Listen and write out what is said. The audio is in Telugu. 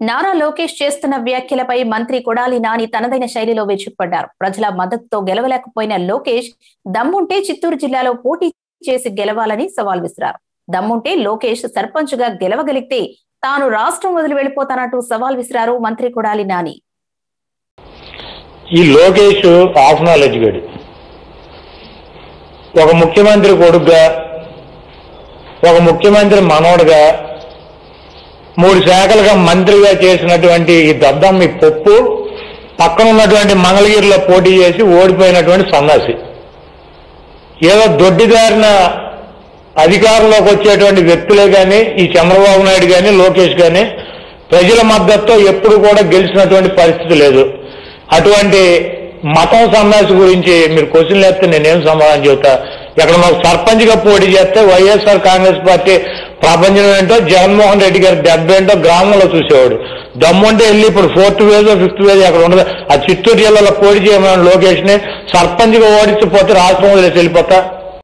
నారా లోకేష్ చేస్తున్న వ్యాఖ్యలపై మంత్రి కొడాలి నాని తనదైన శైలిలో విరుచుకుపడ్డారు. ప్రజల మద్దతుతో గెలవలేకపోయిన లోకేష్ దమ్ముంటే చిత్తూరు జిల్లాలో పోటీ చేసి గెలవాలని సవాల్ విసిరారు. దమ్ముంటే లోకేష్ సర్పంచ్గా గెలవగలిగితే తాను రాష్ట్రం వదిలి వెళ్ళిపోతానంటూ సవాల్ విసిరారు మంత్రి కొడాలి నాని. ఈ లోకేష్ హాఫ్ నాలెడ్జ్ గడి ఒక ముఖ్యమంత్రి కొడుకుగా ఒక ముఖ్యమంత్రి మనోడుగా మూడు శాఖలుగా మంత్రిగా చేసినటువంటి ఈ దద్దమ్మ పప్పు పక్కన ఉన్నటువంటి మంగళగిరిలో పోటీ చేసి ఓడిపోయినటువంటి సన్నాసి. ఏదో దొడ్డిదారిన అధికారంలోకి వచ్చేటువంటి వ్యక్తులే కానీ ఈ చంద్రబాబు నాయుడు కానీ లోకేష్ కానీ ప్రజల మద్దతుతో ఎప్పుడు కూడా గెలిచినటువంటి పరిస్థితి లేదు. అటువంటి మతం సన్నాసి గురించి మీరు క్వశ్చన్లు వేస్తే నేనేం సమాధానం చెబుతా? ఇక్కడ మాకు సర్పంచ్గా పోటీ చేస్తే వైఎస్ఆర్ కాంగ్రెస్ పార్టీ ప్రపంచం ఏంటో జగన్మోహన్ రెడ్డి గారి దెబ్బ ఏంటో గ్రామంలో చూసేవాడు. దమ్ముంటే వెళ్ళి ఇప్పుడు ఫోర్త్ వేజ్ ఫిఫ్త్ వేజ్ అక్కడ ఉండదు. ఆ చిత్తూరు జిల్లాలో పోటీ చేయమని లోకేష్ని సర్పంచ్గా ఓడించిపోతే రాష్ట్రం వదిలేసి వెళ్ళిపోతా.